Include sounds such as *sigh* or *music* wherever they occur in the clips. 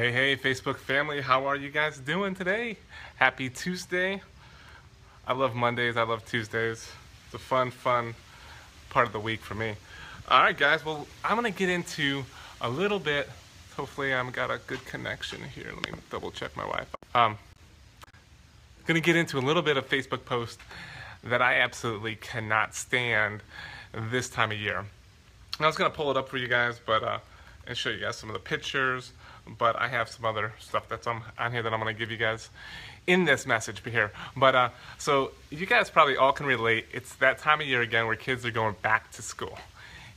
Hey, hey, Facebook family, how are you guys doing today? Happy Tuesday. I love Mondays, I love Tuesdays. It's a fun, fun part of the week for me. All right, guys, well, I'm gonna get into a little bit. Hopefully, I've got a good connection here. Let me double check my Wi Fi. Um, gonna get into a little bit of Facebook post that I absolutely cannot stand this time of year. I was gonna pull it up for you guys, but uh, and show you guys some of the pictures. But I have some other stuff that's on, on here that I'm gonna give you guys in this message here. But uh, so you guys probably all can relate. It's that time of year again where kids are going back to school,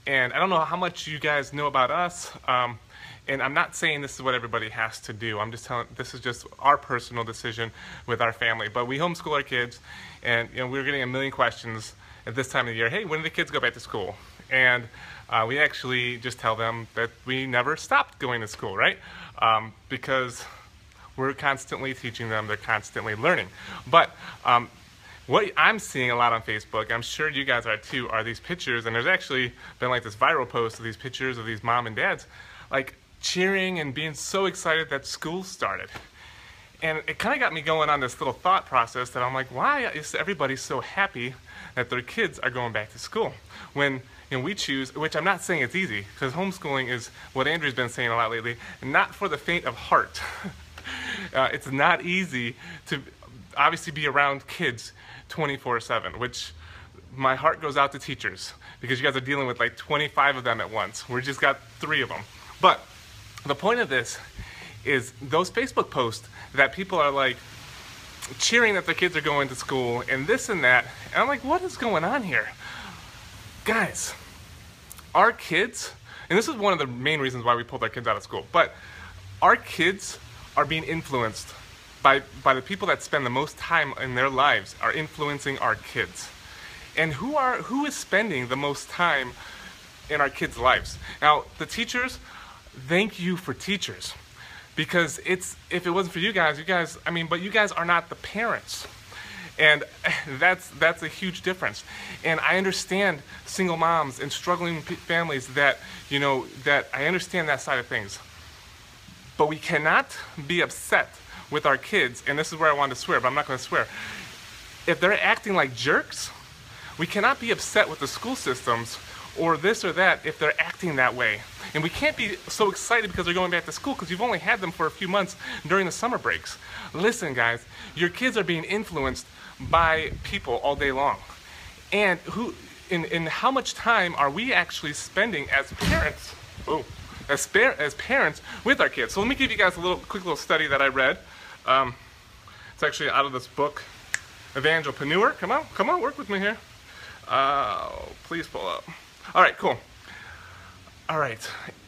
and I don't know how much you guys know about us. Um, and I'm not saying this is what everybody has to do. I'm just telling this is just our personal decision with our family. But we homeschool our kids, and you know we're getting a million questions at this time of the year. Hey, when do the kids go back to school? And uh, we actually just tell them that we never stopped going to school, right? Um, because we're constantly teaching them, they're constantly learning. But um, what I'm seeing a lot on Facebook, I'm sure you guys are too, are these pictures, and there's actually been like this viral post of these pictures of these mom and dads, like cheering and being so excited that school started. And it kind of got me going on this little thought process that I'm like, why is everybody so happy that their kids are going back to school? When we choose, which I'm not saying it's easy, because homeschooling is what Andrew's been saying a lot lately, not for the faint of heart. *laughs* uh, it's not easy to obviously be around kids 24 7, which my heart goes out to teachers because you guys are dealing with like 25 of them at once. We just got three of them. But the point of this is those Facebook posts that people are like cheering that their kids are going to school and this and that. And I'm like, what is going on here? Guys, our kids, and this is one of the main reasons why we pulled our kids out of school, but our kids are being influenced by, by the people that spend the most time in their lives are influencing our kids. And who are who is spending the most time in our kids' lives? Now, the teachers, thank you for teachers. Because it's if it wasn't for you guys, you guys I mean, but you guys are not the parents. And *laughs* that's that's a huge difference. And I understand single moms and struggling families that, you know, that I understand that side of things. But we cannot be upset with our kids, and this is where I want to swear, but I'm not going to swear. If they're acting like jerks, we cannot be upset with the school systems or this or that if they're acting that way. And we can't be so excited because they're going back to school because you've only had them for a few months during the summer breaks. Listen, guys, your kids are being influenced by people all day long. And who in, in how much time are we actually spending as parents? Oh, as, as parents with our kids. So let me give you guys a little quick little study that I read. Um, it's actually out of this book, Evangelpreneur. Come on, come on, work with me here. Uh, please pull up. All right, cool. All right.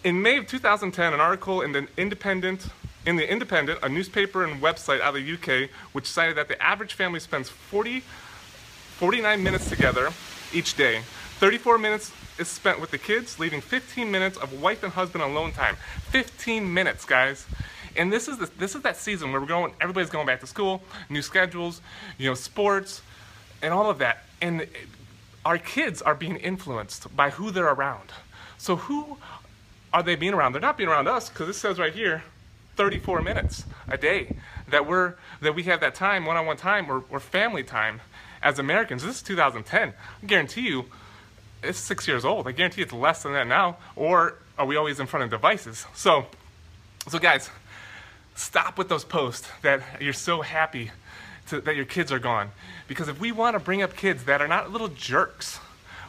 In May of 2010, an article in the Independent, in the Independent, a newspaper and website out of the UK, which cited that the average family spends 40, 49 minutes together each day. 34 minutes is spent with the kids, leaving 15 minutes of wife and husband alone time. 15 minutes, guys. And this is the, this is that season where we're going. Everybody's going back to school, new schedules, you know, sports, and all of that. And our kids are being influenced by who they're around. So who are they being around? They're not being around us because it says right here, 34 minutes a day that we're that we have that time, one-on-one time, or, or family time as Americans. This is 2010. I guarantee you, it's six years old. I guarantee it's less than that now. Or are we always in front of devices? So, so guys, stop with those posts that you're so happy to, that your kids are gone. Because if we want to bring up kids that are not little jerks,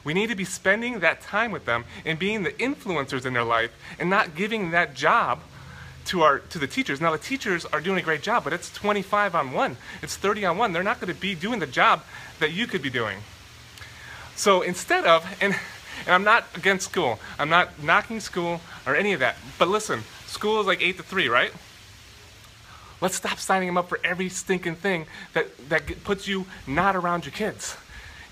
we need to be spending that time with them and being the influencers in their life and not giving that job to our to the teachers. Now the teachers are doing a great job, but it's 25 on 1. It's 30 on 1. They're not going to be doing the job that you could be doing. So instead of and and I'm not against school. I'm not knocking school or any of that. But listen, school is like 8 to 3, right? Let's stop signing them up for every stinking thing that, that puts you not around your kids.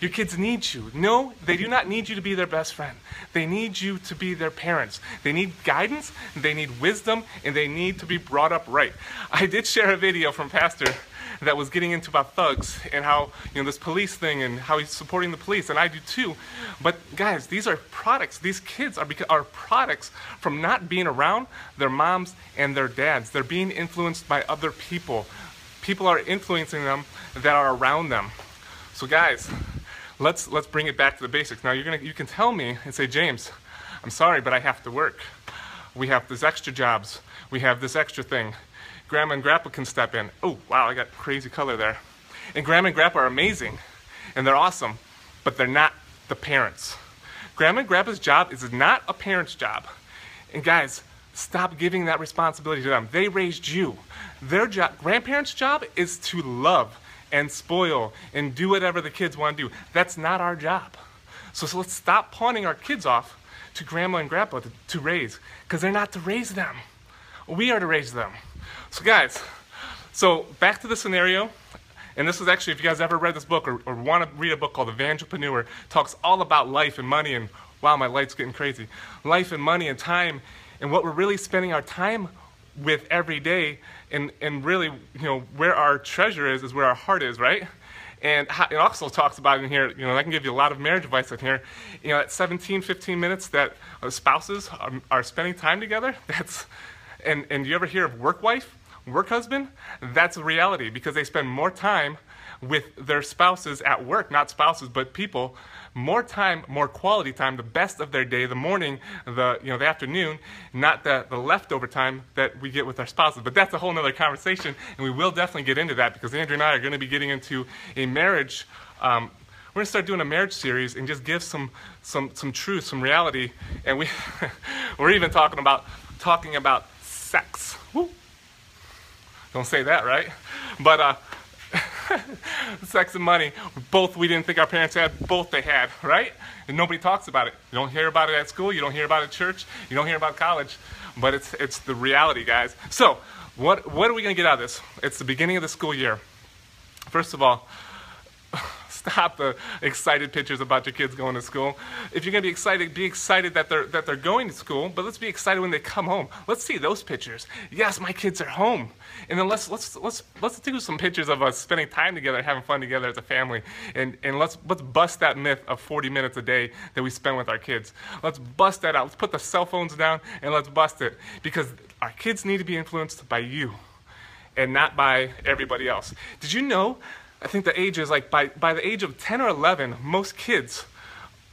Your kids need you. No, they do not need you to be their best friend. They need you to be their parents. They need guidance, they need wisdom, and they need to be brought up right. I did share a video from Pastor that was getting into about thugs and how, you know, this police thing and how he's supporting the police, and I do too. But guys, these are products. These kids are, are products from not being around their moms and their dads. They're being influenced by other people. People are influencing them that are around them. So guys, let's let's bring it back to the basics. Now you're gonna you can tell me and say, James, I'm sorry, but I have to work. We have this extra jobs. We have this extra thing. Grandma and Grandpa can step in. Oh wow, I got crazy color there. And Grandma and Grandpa are amazing, and they're awesome, but they're not the parents. Grandma and Grandpa's job is not a parent's job. And guys, stop giving that responsibility to them. They raised you. Their job, grandparents' job is to love and spoil and do whatever the kids want to do. That's not our job. So, so let's stop pawning our kids off to grandma and grandpa to, to raise because they're not to raise them. We are to raise them. So, guys, so back to the scenario. And this is actually, if you guys ever read this book or, or want to read a book called Evangelpreneur, talks all about life and money and wow, my light's getting crazy. Life and money and time and what we're really spending our time with every day and, and really, you know, where our treasure is, is where our heart is, right? And it also talks about in here, you know, I can give you a lot of marriage advice in here. You know, at 17, 15 minutes that spouses are, are spending time together, *laughs* that's, and, and you ever hear of work wife, work husband? That's a reality because they spend more time with their spouses at work, not spouses, but people, more time, more quality time, the best of their day, the morning, the you know the afternoon, not the, the leftover time that we get with our spouses. But that's a whole other conversation, and we will definitely get into that because Andrew and I are going to be getting into a marriage. Um, we're going to start doing a marriage series and just give some some some truth, some reality, and we *laughs* we're even talking about talking about sex. Woo. Don't say that, right? But uh, *laughs* sex and money, both we didn't think our parents had, both they had, right? And nobody talks about it. You don't hear about it at school, you don't hear about it at church, you don't hear about college, but it's, it's the reality, guys. So, what, what are we going to get out of this? It's the beginning of the school year. First of all, *laughs* stop the excited pictures about your kids going to school. If you're going to be excited, be excited that they're, that they're going to school, but let's be excited when they come home. Let's see those pictures. Yes, my kids are home. And then let's, let's, let's, let's do some pictures of us spending time together, having fun together as a family. And, and let's, let's bust that myth of 40 minutes a day that we spend with our kids. Let's bust that out. Let's put the cell phones down and let's bust it. Because our kids need to be influenced by you and not by everybody else. Did you know I think the age is like by, by the age of 10 or 11, most kids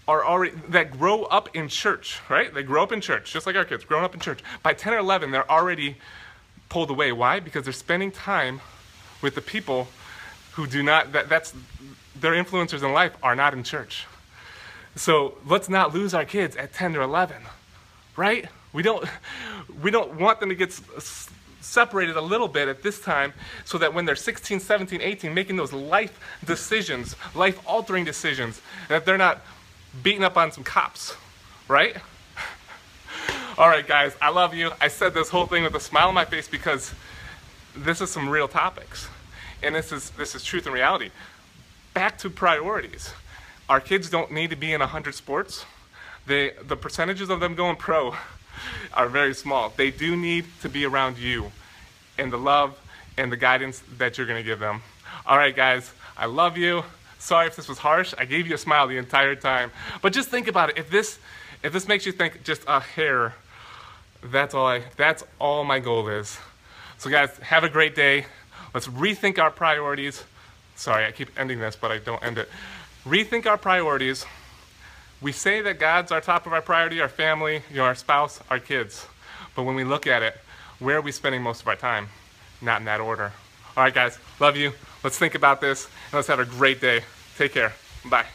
are already, that grow up in church, right? They grow up in church, just like our kids, growing up in church. By 10 or 11, they're already pulled away. Why? Because they're spending time with the people who do not, that, that's, their influencers in life are not in church. So let's not lose our kids at 10 or 11, right? We don't, we don't want them to get separated a little bit at this time so that when they're 16, 17, 18, making those life decisions, life altering decisions, that they're not beating up on some cops, right? *laughs* All right, guys, I love you. I said this whole thing with a smile on my face because this is some real topics. And this is, this is truth and reality. Back to priorities. Our kids don't need to be in 100 sports. They, the percentages of them going pro *laughs* are very small. They do need to be around you and the love and the guidance that you're going to give them. All right, guys, I love you. Sorry if this was harsh. I gave you a smile the entire time. But just think about it. If this if this makes you think just a hair, that's all I that's all my goal is. So guys, have a great day. Let's rethink our priorities. Sorry, I keep ending this, but I don't end it. Rethink our priorities. We say that God's our top of our priority, our family, you know, our spouse, our kids. But when we look at it, where are we spending most of our time? Not in that order. All right, guys, love you. Let's think about this, and let's have a great day. Take care. Bye.